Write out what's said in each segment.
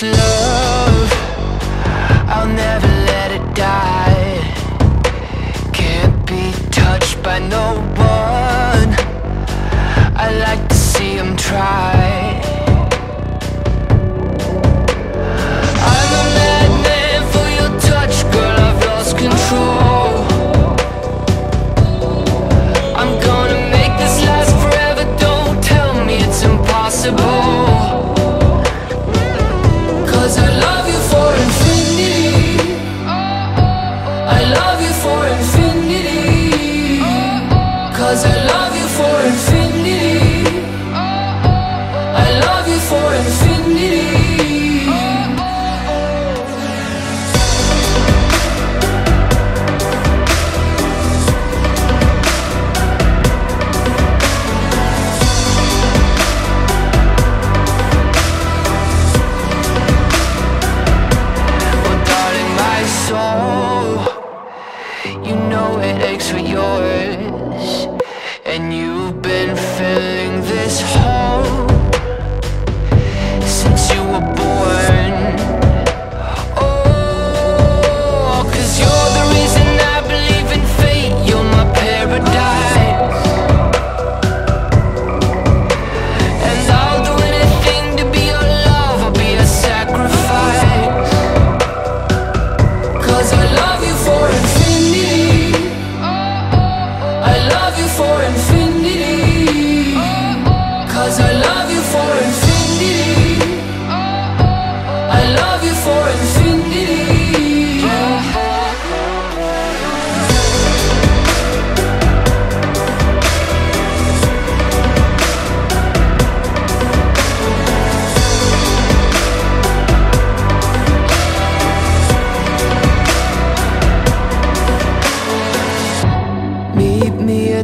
this love, I'll never let it die. Can't be touched by no one. I like to see him try. I'm a madman for your touch, girl. I've lost control.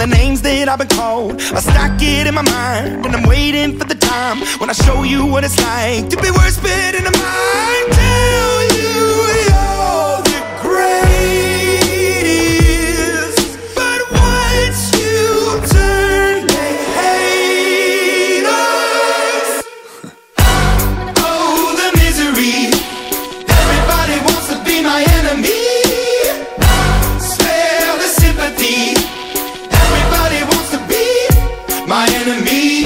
and the names that I've been called. I stack it in my mind, and I'm waiting for the time when I show you what it's like to be worse fit in the mind. Tell my enemy.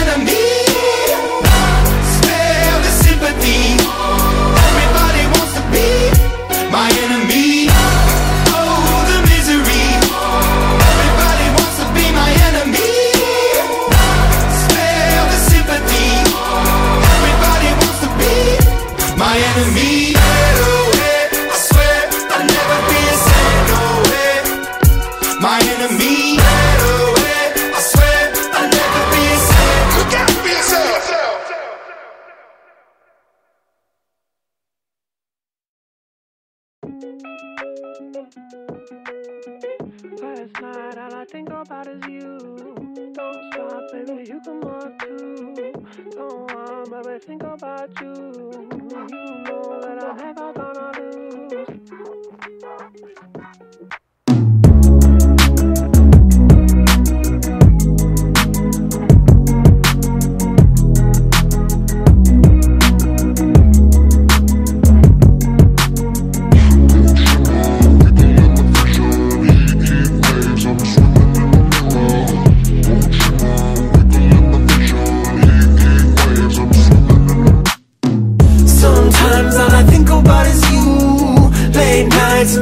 enemy. Spare the sympathy. Everybody wants to be my enemy. Oh, the misery. Everybody wants to be my enemy. Spare the sympathy. Everybody wants to be my enemy.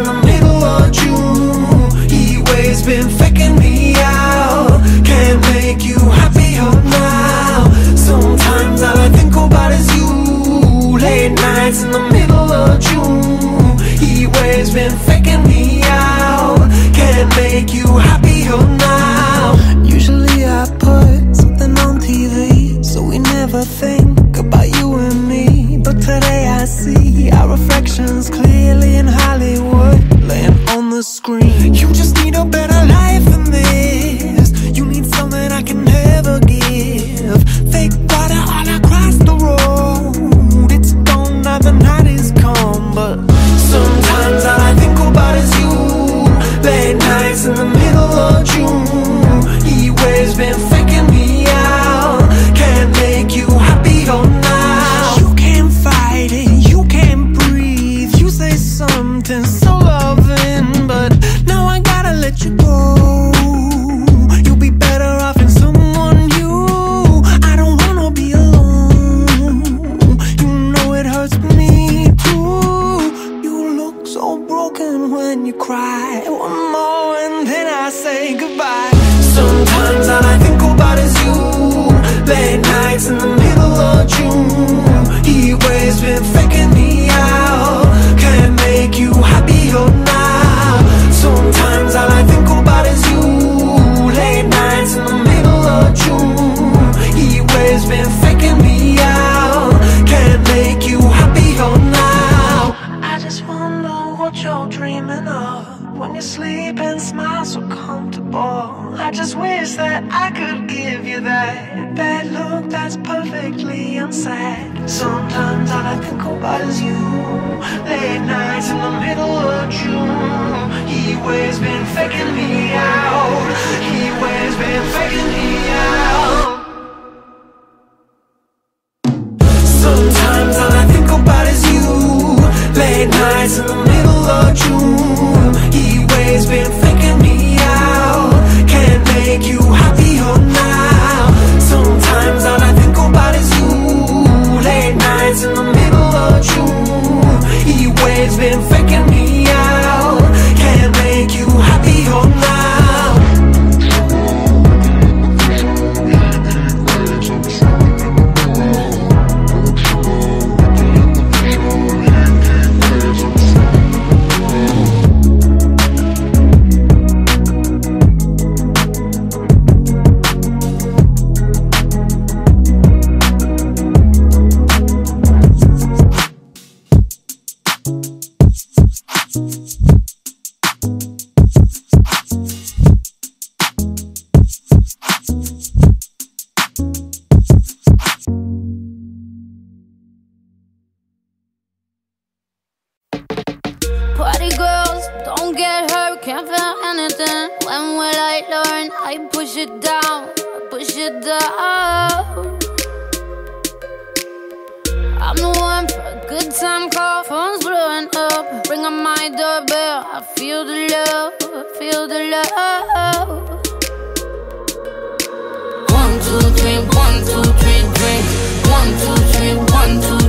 in the middle of June He always been faking me out. Can't make you happier now. Sometimes all I think about is you. Late nights in the middle of June. He always been faking me out. Can't make you happy You just need a better life. anything. When will I learn? I push it down, I push it down. I'm the one for a good time call, phone's blowing up. Ring on my doorbell, I feel the love, I feel the love. One, two, three, one, two, three, drink. One, two, three, one, two.